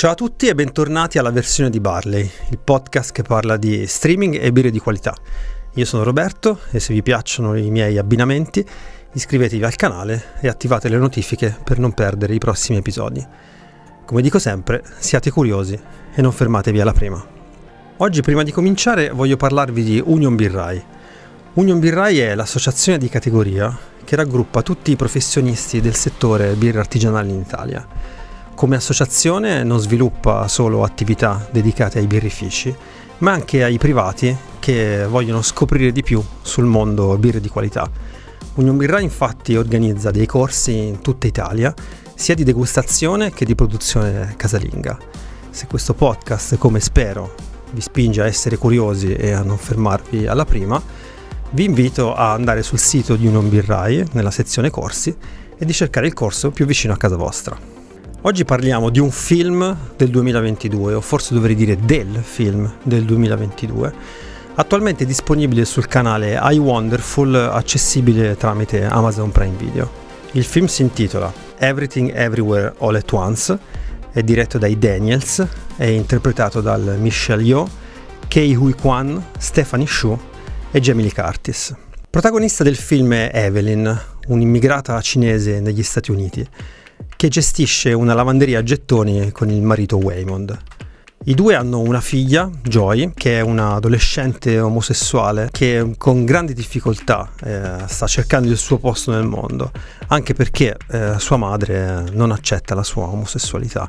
Ciao a tutti e bentornati alla versione di Barley, il podcast che parla di streaming e birre di qualità. Io sono Roberto e se vi piacciono i miei abbinamenti iscrivetevi al canale e attivate le notifiche per non perdere i prossimi episodi. Come dico sempre, siate curiosi e non fermatevi alla prima. Oggi prima di cominciare voglio parlarvi di Union Birrai. Union Birrai è l'associazione di categoria che raggruppa tutti i professionisti del settore birra artigianale in Italia. Come associazione non sviluppa solo attività dedicate ai birrifici, ma anche ai privati che vogliono scoprire di più sul mondo birre di qualità. Union Birra infatti organizza dei corsi in tutta Italia, sia di degustazione che di produzione casalinga. Se questo podcast, come spero, vi spinge a essere curiosi e a non fermarvi alla prima, vi invito a andare sul sito di Union Birrai, nella sezione corsi, e di cercare il corso più vicino a casa vostra. Oggi parliamo di un film del 2022, o forse dovrei dire del film del 2022, attualmente disponibile sul canale iWonderful, accessibile tramite Amazon Prime Video. Il film si intitola Everything Everywhere All at Once, è diretto dai Daniels, è interpretato dal Michelle Yeoh, Kei Hui Kwan, Stephanie Shu e Jamie Lee Curtis. Protagonista del film è Evelyn, un'immigrata cinese negli Stati Uniti che gestisce una lavanderia a gettoni con il marito Waymond. I due hanno una figlia, Joy, che è una adolescente omosessuale che con grandi difficoltà eh, sta cercando il suo posto nel mondo, anche perché eh, sua madre non accetta la sua omosessualità.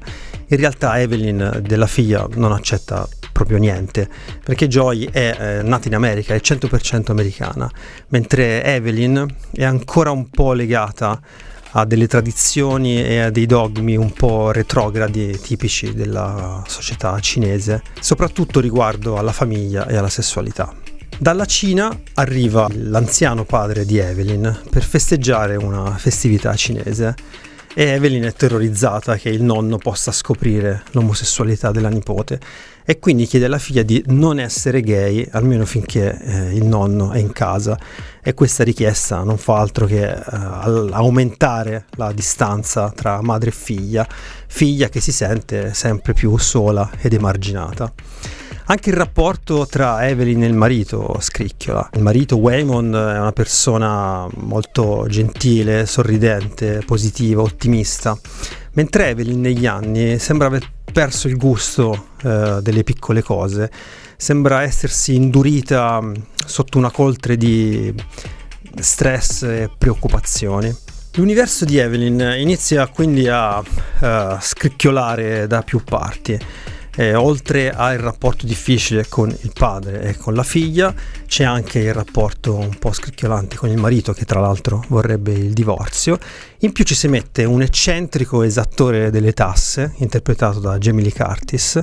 In realtà Evelyn della figlia non accetta proprio niente, perché Joy è eh, nata in America, è 100% americana, mentre Evelyn è ancora un po' legata a delle tradizioni e a dei dogmi un po' retrogradi tipici della società cinese, soprattutto riguardo alla famiglia e alla sessualità. Dalla Cina arriva l'anziano padre di Evelyn per festeggiare una festività cinese e Evelyn è terrorizzata che il nonno possa scoprire l'omosessualità della nipote e quindi chiede alla figlia di non essere gay almeno finché eh, il nonno è in casa e questa richiesta non fa altro che eh, aumentare la distanza tra madre e figlia, figlia che si sente sempre più sola ed emarginata. Anche il rapporto tra Evelyn e il marito scricchiola. Il marito Waymond è una persona molto gentile, sorridente, positiva, ottimista, mentre Evelyn negli anni sembra aver perso il gusto eh, delle piccole cose, sembra essersi indurita mm, sotto una coltre di stress e preoccupazioni. L'universo di Evelyn inizia quindi a uh, scricchiolare da più parti. Eh, oltre al rapporto difficile con il padre e con la figlia, c'è anche il rapporto un po' scricchiolante con il marito, che tra l'altro vorrebbe il divorzio. In più ci si mette un eccentrico esattore delle tasse, interpretato da Jamie Lee Curtis,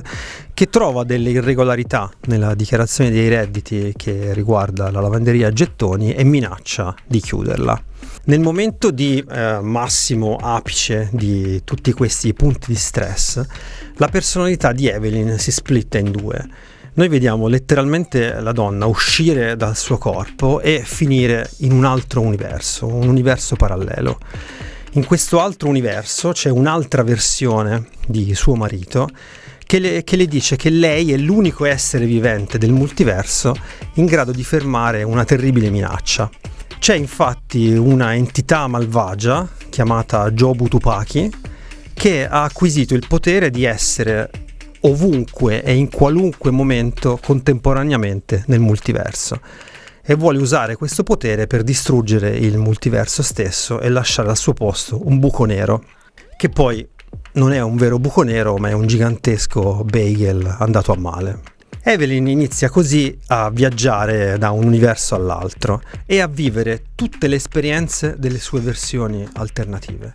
che trova delle irregolarità nella dichiarazione dei redditi che riguarda la lavanderia gettoni e minaccia di chiuderla. Nel momento di eh, massimo apice di tutti questi punti di stress, la personalità di Evelyn si splitta in due. Noi vediamo letteralmente la donna uscire dal suo corpo e finire in un altro universo, un universo parallelo. In questo altro universo c'è un'altra versione di suo marito che le, che le, dice che lei è l'unico essere vivente del multiverso in grado di fermare una terribile minaccia. C'è infatti una entità malvagia chiamata Jobu Tupaki che ha acquisito il potere di essere ovunque e in qualunque momento contemporaneamente nel multiverso e vuole usare questo potere per distruggere il multiverso stesso e lasciare al suo posto un buco nero che poi non è un vero buco nero ma è un gigantesco bagel andato a male. Evelyn inizia così a viaggiare da un universo all'altro e a vivere tutte le esperienze delle sue versioni alternative.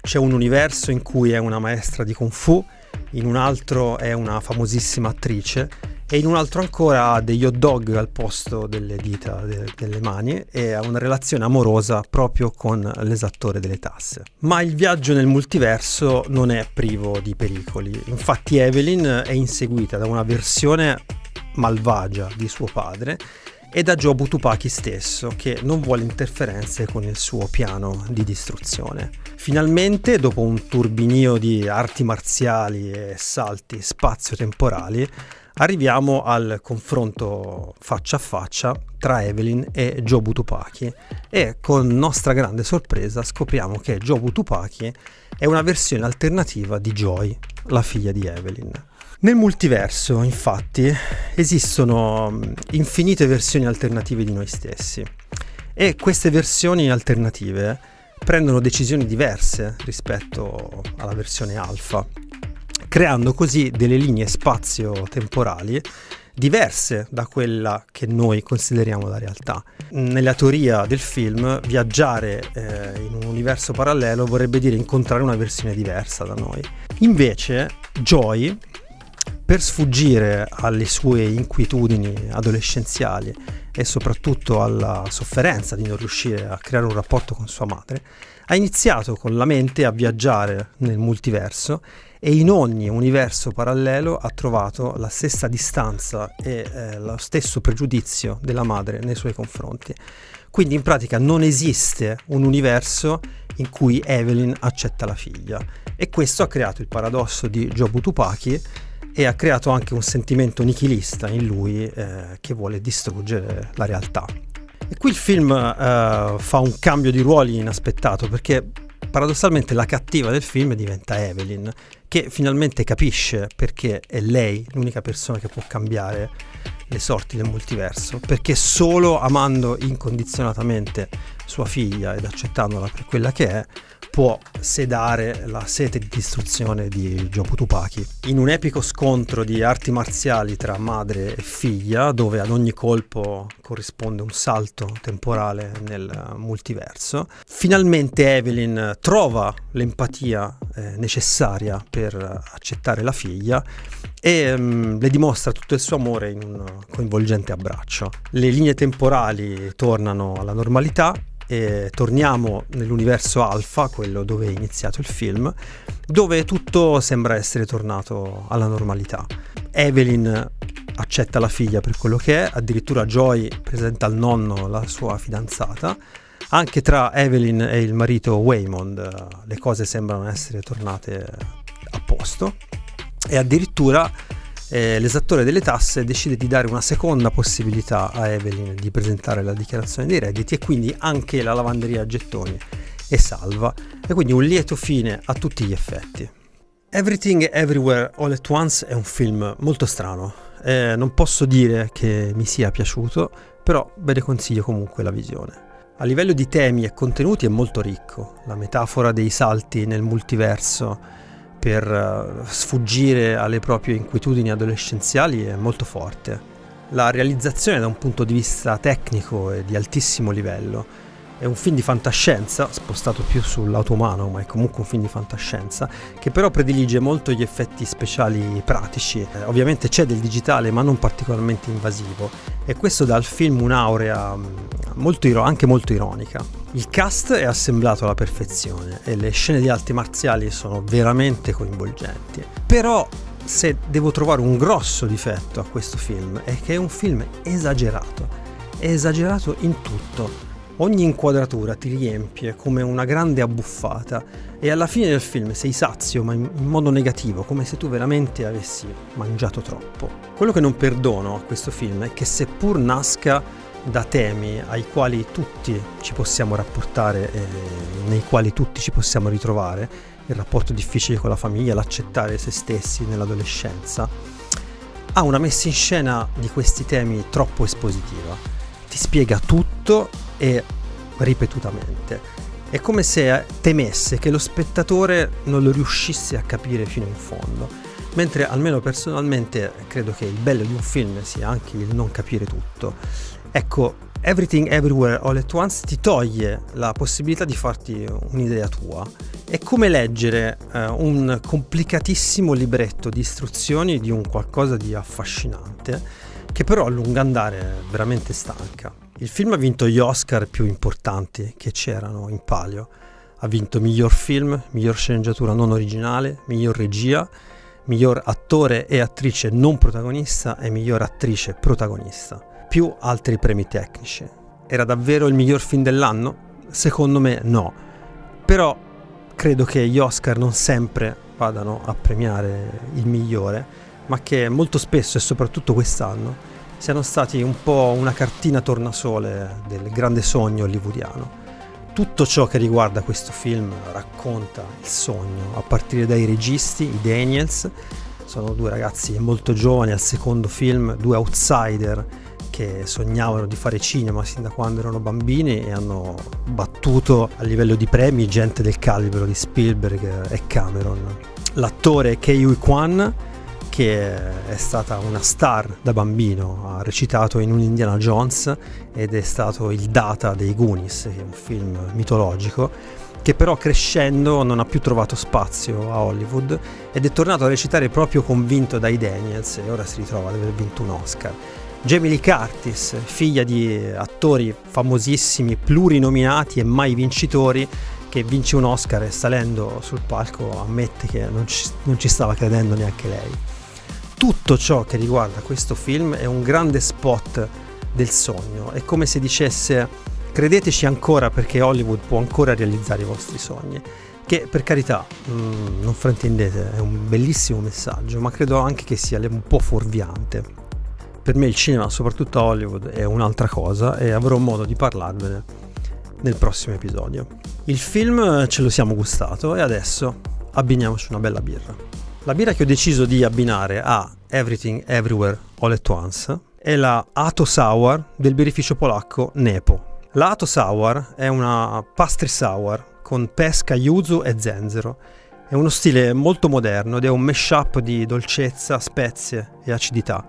C'è un universo in cui è una maestra di kung fu, in un altro è una famosissima attrice e in un altro ancora ha degli hot dog al posto delle dita de- delle mani e ha una relazione amorosa proprio con l'esattore delle tasse. Ma il viaggio nel multiverso non è privo di pericoli. Infatti Evelyn è inseguita da una versione malvagia di suo padre e da Joe Butupaki stesso, che non vuole interferenze con il suo piano di distruzione. Finalmente, dopo un turbinio di arti marziali e salti spazio-temporali, arriviamo al confronto faccia a faccia tra Evelyn e Joe Butupaki e con nostra grande sorpresa scopriamo che Joe Butupaki è una versione alternativa di Joy, la figlia di Evelyn. Nel multiverso, infatti, esistono mm, infinite versioni alternative di noi stessi e queste versioni alternative prendono decisioni diverse rispetto alla versione alfa, creando così delle linee spazio-temporali diverse da quella che noi consideriamo la realtà. Nella teoria del film, viaggiare eh, in un universo parallelo vorrebbe dire incontrare una versione diversa da noi. Invece, Joy per sfuggire alle sue inquietudini adolescenziali e soprattutto alla sofferenza di non riuscire a creare un rapporto con sua madre, ha iniziato con la mente a viaggiare nel multiverso e in ogni universo parallelo ha trovato la stessa distanza e eh, lo stesso pregiudizio della madre nei suoi confronti. Quindi in pratica non esiste un universo in cui Evelyn accetta la figlia e questo ha creato il paradosso di Jobu Tupaki e ha creato anche un sentimento nichilista in lui eh, che vuole distruggere la realtà. E qui il film eh, fa un cambio di ruoli inaspettato perché paradossalmente la cattiva del film diventa Evelyn, che finalmente capisce perché è lei l'unica persona che può cambiare le sorti del multiverso, perché solo amando incondizionatamente sua figlia ed accettandola per quella che è, può sedare la sete di distruzione di Jobu Tupaki. In un epico scontro di arti marziali tra madre e figlia, dove ad ogni colpo corrisponde un salto temporale nel multiverso, finalmente Evelyn trova l'empatia eh, necessaria per accettare la figlia e um, le dimostra tutto il suo amore in un coinvolgente abbraccio. Le linee temporali tornano alla normalità e torniamo nell'universo alfa, quello dove è iniziato il film, dove tutto sembra essere tornato alla normalità. Evelyn accetta la figlia per quello che è, addirittura Joy presenta al nonno la sua fidanzata. Anche tra Evelyn e il marito Waymond eh, le cose sembrano essere tornate a posto e addirittura eh, l'esattore delle tasse decide di dare una seconda possibilità a Evelyn di presentare la dichiarazione dei redditi e quindi anche la lavanderia a gettoni è salva e quindi un lieto fine a tutti gli effetti. Everything Everywhere All at Once è un film molto strano, eh, non posso dire che mi sia piaciuto, però ve ne consiglio comunque la visione. A livello di temi e contenuti è molto ricco, la metafora dei salti nel multiverso, per eh, sfuggire alle proprie inquietudini adolescenziali è molto forte. La realizzazione da un punto di vista tecnico è di altissimo livello è un film di fantascienza, spostato più sul umano, ma è comunque un film di fantascienza, che però predilige molto gli effetti speciali pratici. Eh, ovviamente c'è del digitale, ma non particolarmente invasivo, e questo dà al film un'aurea mm, molto anche molto ironica. Il cast è assemblato alla perfezione e le scene di arti marziali sono veramente coinvolgenti. Però se devo trovare un grosso difetto a questo film è che è un film esagerato. È esagerato in tutto Ogni inquadratura ti riempie come una grande abbuffata e alla fine del film sei sazio ma in, modo negativo, come se tu veramente avessi mangiato troppo. Quello che non perdono a questo film è che seppur nasca da temi ai quali tutti ci possiamo rapportare e nei quali tutti ci possiamo ritrovare, il rapporto difficile con la famiglia, l'accettare se stessi nell'adolescenza, ha una messa in scena di questi temi troppo espositiva. Ti spiega tutto e ripetutamente. È come se temesse che lo spettatore non lo riuscisse a capire fino in fondo, mentre almeno personalmente credo che il bello di un film sia anche il non capire tutto. Ecco, Everything Everywhere All at Once ti toglie la possibilità di farti un'idea tua. È come leggere eh, un complicatissimo libretto di istruzioni di un qualcosa di affascinante, che però a lungo andare è veramente stanca. Il film ha vinto gli Oscar più importanti che c'erano in palio. Ha vinto miglior film, miglior sceneggiatura non originale, miglior regia, miglior attore e attrice non protagonista e miglior attrice protagonista. più altri premi tecnici. Era davvero il miglior film dell'anno? Secondo me no. Però credo che gli Oscar non sempre vadano a premiare il migliore, ma che molto spesso e soprattutto quest'anno siano stati un po' una cartina tornasole del grande sogno hollywoodiano. Tutto ciò che riguarda questo film racconta il sogno, a partire dai registi, i Daniels, sono due ragazzi molto giovani al secondo film, due outsider che sognavano di fare cinema sin da quando erano bambini e hanno battuto a livello di premi gente del calibro di Spielberg e Cameron. L'attore Kei Kwan che è stata una star da bambino, ha recitato in un Indiana Jones ed è stato il Data dei Goonies, un film mitologico, che però crescendo non ha più trovato spazio a Hollywood ed è tornato a recitare proprio convinto dai Daniels e ora si ritrova ad aver vinto un Oscar. Jamie Lee Curtis, figlia di attori famosissimi, plurinominati e mai vincitori, che vince un Oscar e salendo sul palco ammette che non ci, non ci stava credendo neanche lei tutto ciò che riguarda questo film è un grande spot del sogno. È come se dicesse credeteci ancora perché Hollywood può ancora realizzare i vostri sogni. Che per carità, mh, mm, non fraintendete, è un bellissimo messaggio, ma credo anche che sia un po' fuorviante. Per me il cinema, soprattutto a Hollywood, è un'altra cosa e avrò modo di parlarvene nel prossimo episodio. Il film ce lo siamo gustato e adesso abbiniamoci una bella birra. La birra che ho deciso di abbinare a Everything Everywhere All at Once è la Ato Sour del birrificio polacco Nepo. La Ato Sour è una pastry sour con pesca, yuzu e zenzero. È uno stile molto moderno ed è un mashup di dolcezza, spezie e acidità.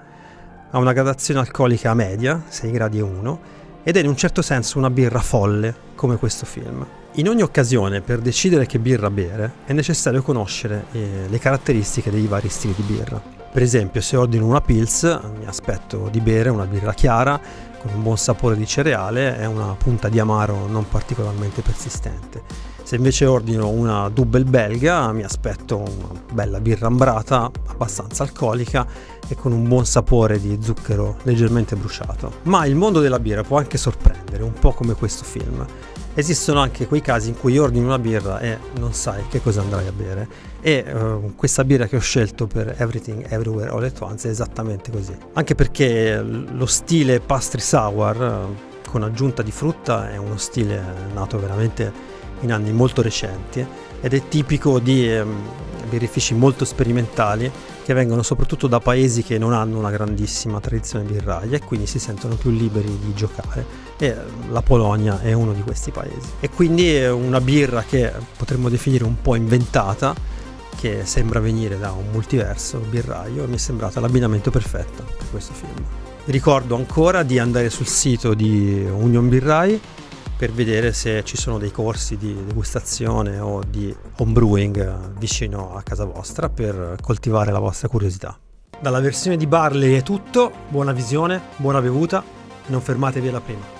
Ha una gradazione alcolica media, 6 gradi e 1, ed è in un certo senso una birra folle, come questo film. In ogni occasione, per decidere che birra bere, è necessario conoscere eh, le caratteristiche dei vari stili di birra. Per esempio, se ordino una Pils, mi aspetto di bere una birra chiara, con un buon sapore di cereale e una punta di amaro non particolarmente persistente. Se invece ordino una double belga, mi aspetto una bella birra ambrata, abbastanza alcolica e con un buon sapore di zucchero leggermente bruciato. Ma il mondo della birra può anche sorprendere, un po' come questo film. Esistono anche quei casi in cui ordini una birra e non sai che cosa andrai a bere. E uh, questa birra che ho scelto per Everything Everywhere All At Once è esattamente così. Anche perché lo stile pastry sour uh, con aggiunta di frutta è uno stile nato veramente in anni molto recenti ed è tipico di um, birrifici molto sperimentali che vengono soprattutto da paesi che non hanno una grandissima tradizione birraia e quindi si sentono più liberi di giocare e la Polonia è uno di questi paesi e quindi è una birra che potremmo definire un po' inventata che sembra venire da un multiverso birraio e mi è sembrato l'abbinamento perfetto per questo film. Ricordo ancora di andare sul sito di Union Birrai per vedere se ci sono dei corsi di degustazione o di homebrewing vicino a casa vostra per coltivare la vostra curiosità. Dalla versione di Barley è tutto, buona visione, buona bevuta, non fermatevi alla prima.